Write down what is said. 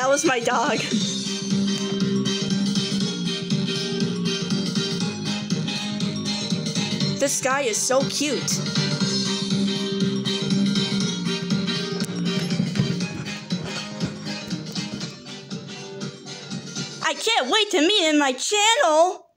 that was my dog. This guy is so cute. I can't wait to meet in my channel.